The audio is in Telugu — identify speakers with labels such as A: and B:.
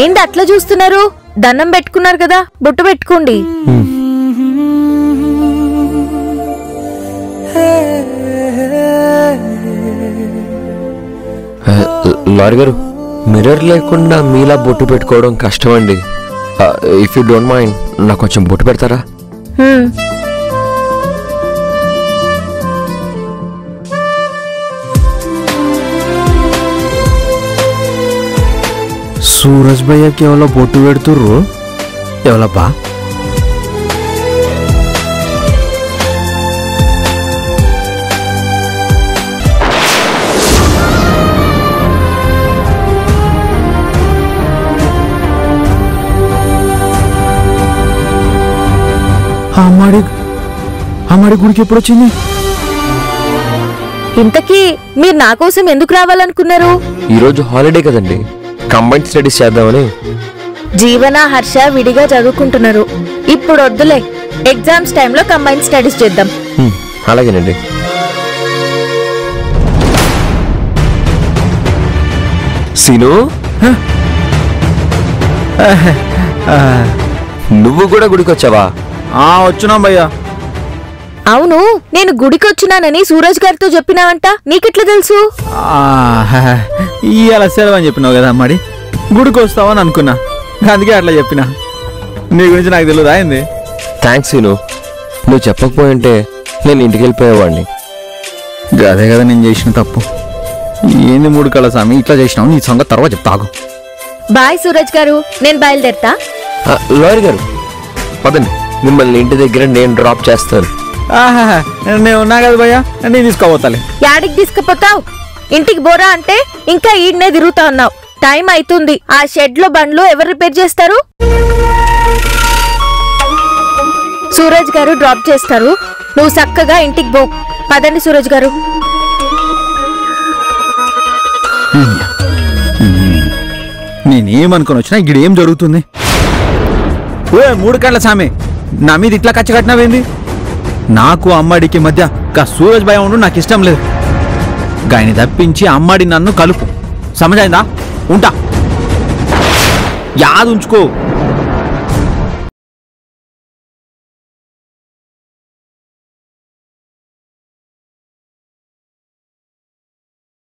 A: ఏంది అట్లా చూస్తున్నారు? దండం పెట్టుకున్నారు కదా బొట్టు పెట్టుకోండి.
B: లారీ గారు మిర్రర్ లేకుండా మీలా బొట్టు పెట్టుకోవడం కష్టం అండి ఇఫ్ యూ డోంట్ మైండ్ నాకు కొంచెం బొట్టు పెడతారా?
C: సూరజ్ భయ్యకి ఎవరో బొట్టు పెడుతుర్రు? ఎవలబ్బా? అమ్మాడి అమ్మాడి గుడికి ఎప్పుడు వచ్చింది
A: ఇంతకీ మీరు నా కోసం ఎందుకు రావాలనుకున్నారు?
B: ఈరోజు హాలిడే కదండి. కంబైన్ స్టడీస్ చేద్దామని.
A: జీవన హర్ష విడిగా చదువుకుంటున్నారు. ఇప్పుడు వద్దులే ఎగ్జామ్స్ టైంలో కంబైన్ స్టడీస్ చేద్దాం.
B: హ్మ్, అలాగేనండి. సీను? నువ్వు కూడా గుడికి వచ్చావా
C: ఆ వచ్చినాం భయ్యా.
A: అవును నేను గుడికి వచ్చినానని సూరజ్ గారితో చెప్పినావంట. నీకెట్లా తెలుసు?
C: ఇవాళ సెలవు అని చెప్పినావు కదా అమ్మాడి గుడికి వస్తావని అనుకున్నా. అందుకే అట్లా చెప్పిన. నీ గురించి నాకు తెలియదు అయింది
B: థ్యాంక్స్ సీను నువ్వు చెప్పకపోయింటే నేను ఇంటికి వెళ్ళిపోయేవాడిని
C: అదే కదా నేను చేసిన తప్పు. ఏంది మూడు కళ స్వామి? ఇట్లా చేసినావు? నీ సంగతి తర్వాత చెప్తాగు
A: బాయ్ సూరజ్ గారు నేను బయలుదేరతా.
B: ఆ, లారీ గారు పదండి. మిమ్మల్ని ఇంటి దగ్గర నేను డ్రాప్ చేస్తాను.
C: ఆహా నేను ఉన్నా కదా భయ్యా. నేను తీసుకోపోతాలే.
A: యాడికి తీసుకుపోతావు? ఇంటికి బోరా అంటే ఇంకా ఈడనే తిరుగుతా ఉన్నావు. టైం అవుతుంది ఆ షెడ్లో బండ్లు ఎవరు రిపేర్ చేస్తారు? సూరజ్ గారు డ్రాప్ చేస్తారు. నువ్వు చక్కగా ఇంటికి పో. పదండి సూరజ్ గారు.
C: నేనేమనుకొని వచ్చినా ఇక్కడ ఏం జరుగుతుంది? ఓ మూడు కళ్ళ సామె. నా మీద ఇట్లా కచ్చ కట్టినావేంది? నాకు అమ్మాడికి మధ్య గా సూరజ్ భయం ఉండు నాకు ఇష్టం లేదు. గాయని తప్పించి అమ్మాడి నన్ను కలుపు. సమజైందా? ఉంటా. యాదుంచుకో.